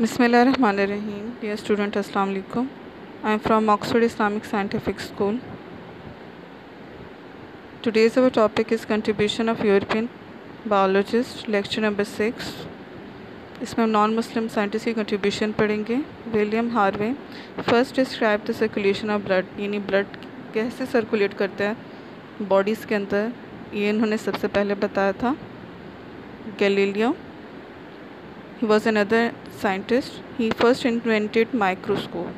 बिसमीम dear student अस्सलाम वालेकुम। I am from Oxford Islamic scientific school today's our topic is contribution of European biologist lecture number six इसमें हम non Muslim scientist की contribution पढ़ेंगे। William Harvey first describe the circulation of blood यानी blood कैसे circulate करते हैं bodies के अंदर, ये इन्होंने सबसे पहले बताया था। Galileo He was another scientist. He first invented microscope.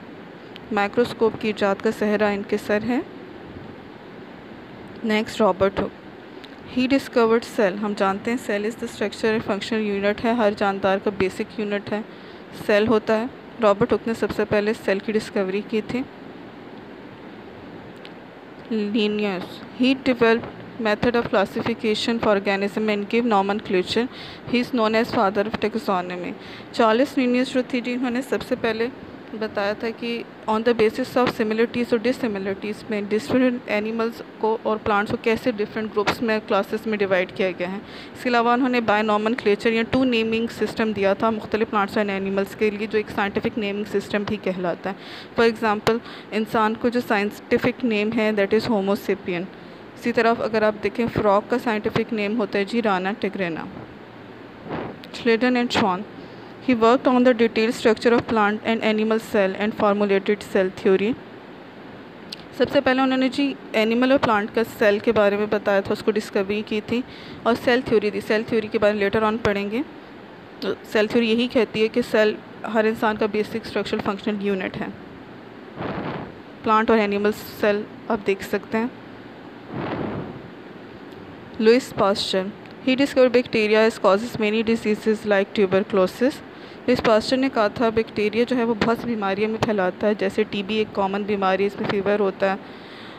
Microscope की इजाद का सहरा इनके सर है। Next Robert Hooke he discovered cell हम जानते हैं cell is the structure and functional unit है। हर जानदार का बेसिक यूनिट है। सेल होता है। रॉबर्ट हुक ने सबसे पहले सेल की डिस्कवरी की थी। Linnaeus he develop method of classification for organism and give nomenclature. He is known as father of taxonomy. Charles Linnaeus जो थी जिन्होंने सबसे पहले बताया था कि on the basis of similarities और डिसमिलरिटीज़ में डिफरेंट एनिमल्स को और प्लांट्स को कैसे डिफरेंट ग्रुप्स में क्लासेस में डिवाइड किया गया है। इसके अलावा उन्होंने बाय नॉमन क्लेचर या टू नेमिंग सिस्टम दिया था मुख्तलि प्लांट्स एंड एनिमल्स के लिए, जो एक साइंटिफिक नेमिंग सिस्टम भी कहलाता है। फॉर एग्ज़ाम्पल इंसान को जो साइंटिफिक नेम है दैट इज़ होमोसिपियन इसी तरफ़ अगर आप देखें फ्रॉक का साइंटिफिक नेम होता है जी Rana tigrina. Schleiden and Schwann he work on the detail structure of plant and animal cell and formulated cell theory सबसे पहले उन्होंने जी एनिमल और प्लांट का सेल के बारे में बताया था, उसको डिस्कवरी की थी और सेल थ्योरी दी। सेल थ्योरी के बारे में लेटर ऑन पढ़ेंगे। तो सेल थ्योरी यही कहती है कि सेल हर इंसान का बेसिक स्ट्रक्चरल फंक्शनल यूनिट है। प्लांट और एनिमल सेल आप देख सकते हैं। Louis Pasteur. He discovered bacteria as causes many diseases like tuberculosis. Louis Pasteur ने कहा था बैक्टीरिया जो है वो बहुत सी बीमारियों में फैलाता है जैसे टीबी एक कॉमन बीमारी इसमें फीवर होता है.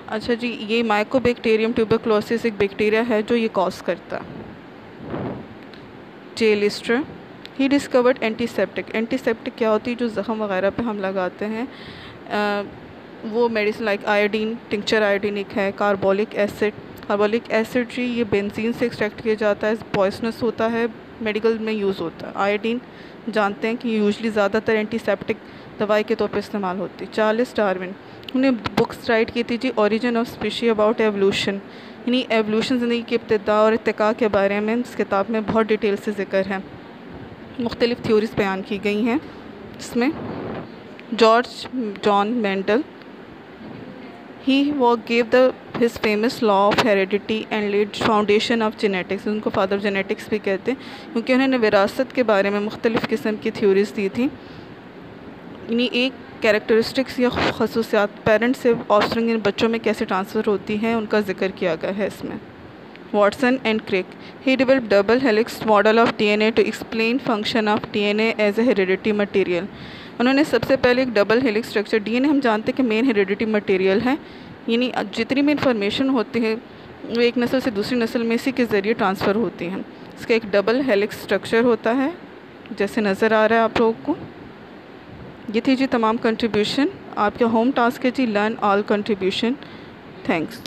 अच्छा जी ये माइकोबैक्टीरियम ट्यूबरक्लोसिस एक बैक्टीरिया है जो ये कॉज करता है। J Lister he discovered antiseptic antiseptic क्या होती है? जो ज़ख़म वगैरह पे हम लगाते हैं। आ, वो मेडिसिन लाइक आयोडीन टिंक्चर आयोडीनिक है कार्बोलिक एसिड कार्बोलिक एसिड जी, ये बेंजीन से एक्सट्रैक्ट किया जाता है पॉइसनस होता है मेडिकल में यूज़ होता है। आयोडीन जानते हैं कि यूजली ज़्यादातर एंटीसेप्टिक दवाई के तौर पर इस्तेमाल होती है। चार्लिस डार्विन उन्हें बुक्स राइट की थी जी origin of species about evolution यानी एवोल्यूशन ज़िंदगी की इब्तदा और इतका के बारे में, इस किताब में बहुत डिटेल से ज़िक्र है। मुख्तलिफ़ थ्योरीज बयान की गई हैं। इसमें जॉर्ज जॉन मेंडल ही वो gave the his famous law of heredity and laid foundation of genetics उनको फादर जेनेटिक्स भी कहते हैं, क्योंकि उन्होंने विरासत के बारे में मुख्तलिफ़ किस्म की थ्योरीज दी थी। यानी एक कैरेक्टरिस्टिक्स या खसूसियात पेरेंट्स से ऑफस्प्रिंग इन बच्चों में कैसे ट्रांसफ़र होती हैं, उनका ज़िक्र किया गया है इसमें। Watson and Crick he develop double helix model of DNA to explain function of DNA as a heredity material उन्होंने सबसे पहले एक डबल हेलिक्स स्ट्रक्चर डीएनए हम जानते हैं कि मेन हेरिडिटी मटेरियल है। यानी जितनी भी इंफॉर्मेशन होती है, वो एक नस्ल से दूसरी नस्ल में इसी के ज़रिए ट्रांसफ़र होती हैं। इसका एक डबल हेलिक्स स्ट्रक्चर होता है, जैसे नज़र आ रहा है आप लोगों को। ये थी जी तमाम कंट्रीब्यूशन आपके होम टास्क है जी। Learn all contribution thanks